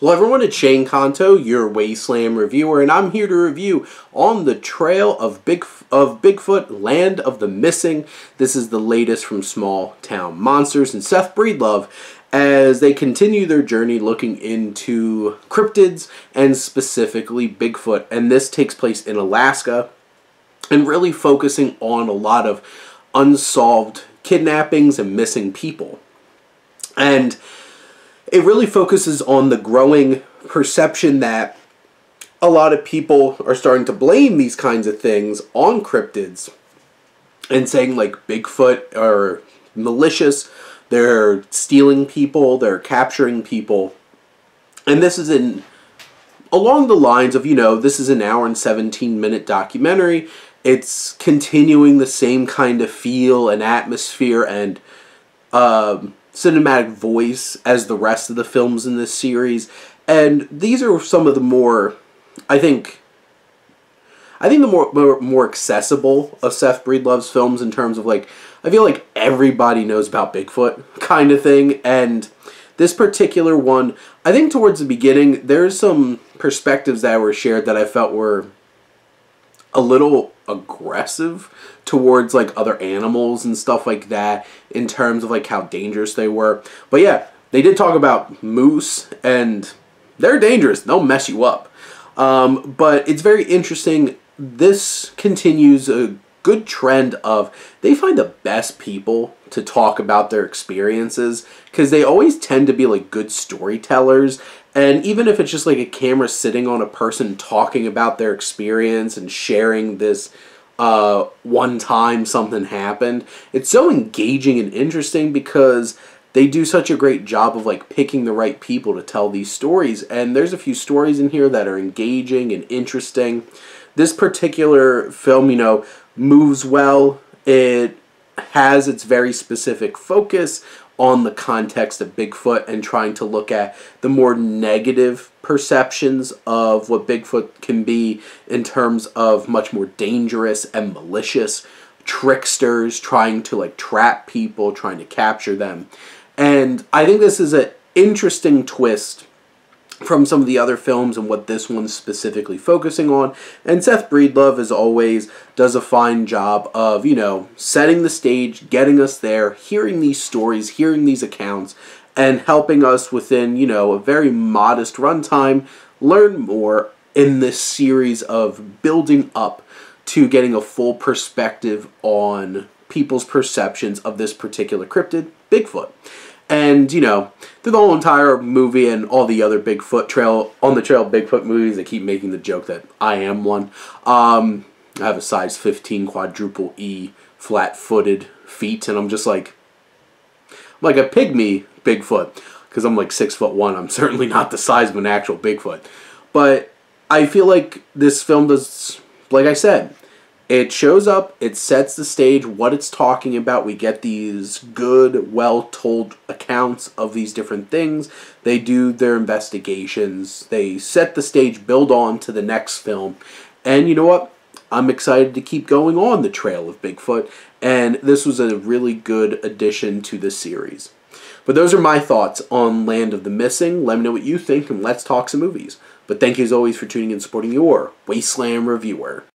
Hello everyone, it's Shane Kanto, your Wasteland reviewer, and I'm here to review On the Trail of Big of Bigfoot, Land of the Missing. This is the latest from Small Town Monsters and Seth Breedlove as they continue their journey looking into cryptids and specifically Bigfoot. And this takes place in Alaska and really focusing on a lot of unsolved kidnappings and missing people. And it really focuses on the growing perception that a lot of people are starting to blame these kinds of things on cryptids and saying like Bigfoot are malicious, they're stealing people, they're capturing people. And this is in along the lines of, you know, this is an hour and 17 minute documentary. It's continuing the same kind of feel and atmosphere and um, cinematic voice as the rest of the films in this series. And these are some of the more, I think, I think the more, more, more accessible of Seth Breedlove's films in terms of like, I feel like everybody knows about Bigfoot kind of thing. And this particular one, I think towards the beginning, there's some perspectives that were shared that I felt were a little aggressive towards like other animals and stuff like that in terms of like how dangerous they were. But yeah, they did talk about moose and they're dangerous. They'll mess you up. Um, but it's very interesting. This continues a good trend of they find the best people to talk about their experiences because they always tend to be like good storytellers. And even if it's just like a camera sitting on a person talking about their experience and sharing this uh, one time something happened, it's so engaging and interesting because they do such a great job of like picking the right people to tell these stories. And there's a few stories in here that are engaging and interesting. This particular film, you know, moves well. It has its very specific focus on the context of Bigfoot and trying to look at the more negative perceptions of what Bigfoot can be in terms of much more dangerous and malicious tricksters trying to like trap people, trying to capture them. And I think this is an interesting twist from some of the other films and what this one's specifically focusing on. And Seth Breedlove, as always, does a fine job of, you know, setting the stage, getting us there, hearing these stories, hearing these accounts, and helping us within, you know, a very modest runtime learn more in this series of building up to getting a full perspective on people's perceptions of this particular cryptid, Bigfoot. And, you know, through the whole entire movie and all the other Bigfoot trail, on the trail Bigfoot movies, they keep making the joke that I am one. Um, I have a size 15 quadruple E flat footed feet, and I'm just like, I'm like a pygmy Bigfoot, because I'm like six foot one. I'm certainly not the size of an actual Bigfoot. But I feel like this film does, like I said, it shows up, it sets the stage, what it's talking about. We get these good, well told accounts of these different things. They do their investigations, they set the stage, build on to the next film. And you know what? I'm excited to keep going on the trail of Bigfoot, and this was a really good addition to the series. But those are my thoughts on Land of the Missing. Let me know what you think, and let's talk some movies. But thank you as always for tuning in and supporting your Wasteland Reviewer.